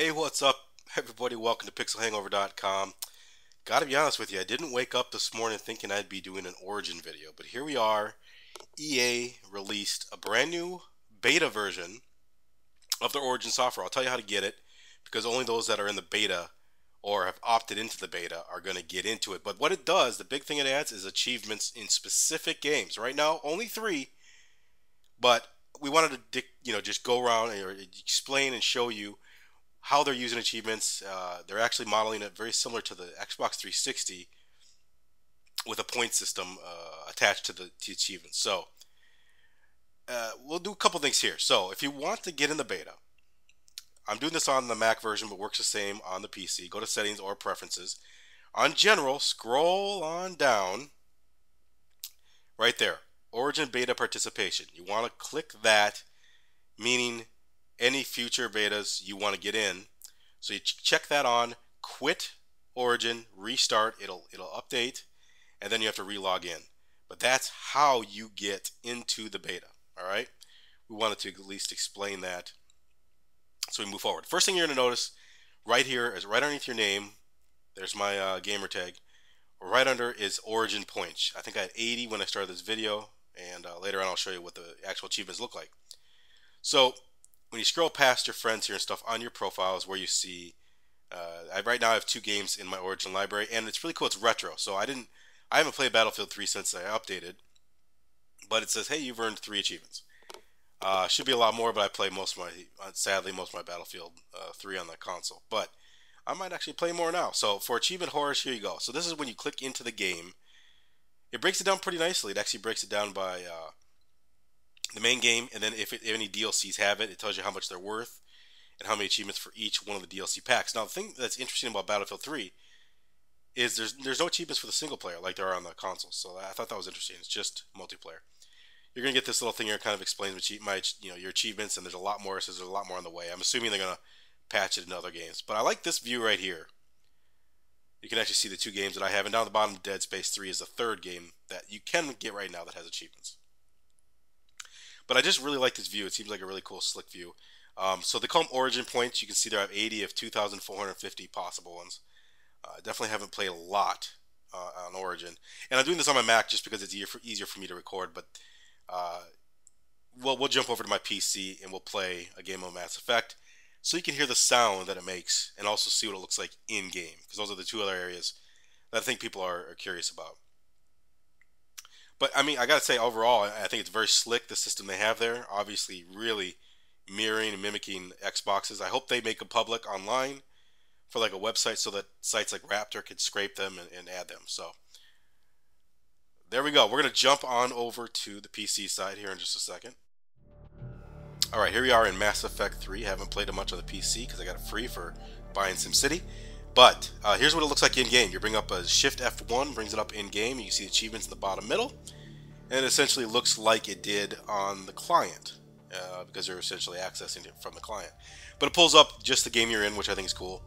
Hey, what's up, everybody? Welcome to PixelHangover.com. Gotta be honest with you, I didn't wake up this morning thinking I'd be doing an Origin video, but here we are. EA released a brand new beta version of their Origin software. I'll tell you how to get it because only those that are in the beta or have opted into the beta are going to get into it. But what it does, the big thing it adds is achievements in specific games. Right now, only three, but we wanted to, you know, just go around and explain and show you how they're using achievements. Uh, they're actually modeling it very similar to the Xbox 360 with a point system uh, attached to the to achievements. So uh, we'll do a couple things here. So if you want to get in the beta, I'm doing this on the Mac version, but works the same on the PC. Go to settings or preferences. On general, scroll on down right there. Origin beta participation. You want to click that, meaning any future betas you want to get in. So you check that on, quit Origin, restart, it'll it'll update, and then you have to relog in. But that's how you get into the beta. All right. We wanted to at least explain that. So we move forward. First thing you're going to notice right here is right underneath your name. There's my uh, gamer tag. Right under is Origin points. I think I had 80 when I started this video, and uh, later on I'll show you what the actual achievements look like. So when you scroll past your friends here and stuff on your profiles where you see uh, I, right now I have two games in my Origin library and it's really cool it's retro so I didn't I haven't played Battlefield 3 since I updated but it says hey you've earned three achievements. Uh, should be a lot more but I play most of my uh, sadly most of my Battlefield uh, 3 on the console but I might actually play more now. So for achievement horrors here you go. So this is when you click into the game. It breaks it down pretty nicely. It actually breaks it down by uh, the main game, and then if, it, if any DLCs have it, it tells you how much they're worth and how many achievements for each one of the DLC packs. Now, the thing that's interesting about Battlefield 3 is there's there's no achievements for the single player like there are on the console. So I thought that was interesting. It's just multiplayer. You're gonna get this little thing here, kind of explains my you know your achievements, and there's a lot more. Says there's a lot more on the way. I'm assuming they're gonna patch it in other games, but I like this view right here. You can actually see the two games that I have, and down the bottom, Dead Space 3 is the third game that you can get right now that has achievements. But I just really like this view. It seems like a really cool, slick view. Um, so they call them origin points. You can see there I have 80 of 2,450 possible ones. Uh, definitely haven't played a lot uh, on Origin. And I'm doing this on my Mac just because it's easier for, easier for me to record. But uh, well, we'll jump over to my PC and we'll play a game of Mass Effect so you can hear the sound that it makes and also see what it looks like in game. Because those are the two other areas that I think people are, are curious about. But I mean, I gotta say, overall, I think it's very slick the system they have there. Obviously, really mirroring and mimicking Xboxes. I hope they make them public online for like a website so that sites like Raptr can scrape them and, and add them. So there we go. We're gonna jump on over to the PC side here in just a second. All right, here we are in Mass Effect 3. Haven't played it much on the PC because I got it free for buying SimCity. But uh, here's what it looks like in game. You bring up a Shift F1, brings it up in game. You see achievements in the bottom middle, and it essentially looks like it did on the client uh, because you're essentially accessing it from the client. But it pulls up just the game you're in, which I think is cool.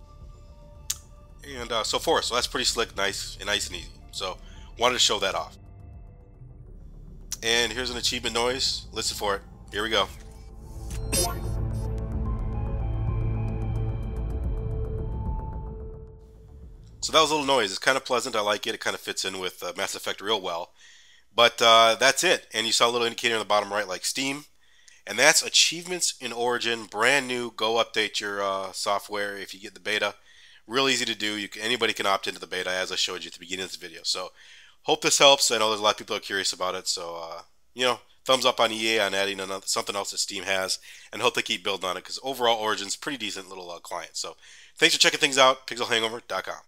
And uh, so forth. So that's pretty slick, nice, and nice and easy. So wanted to show that off. And here's an achievement noise. Listen for it. Here we go. So that was a little noise. It's kind of pleasant. I like it. It kind of fits in with uh, Mass Effect real well. But uh, that's it. And you saw a little indicator in the bottom right like Steam. And that's achievements in Origin, brand new. Go update your uh, software if you get the beta. Real easy to do. You can, anybody can opt into the beta as I showed you at the beginning of this video. So hope this helps. I know there's a lot of people are curious about it. So, uh, you know, thumbs up on EA on adding another, something else that Steam has. And hope they keep building on it because overall Origin's pretty decent little uh, client. So thanks for checking things out. PixelHangover.com.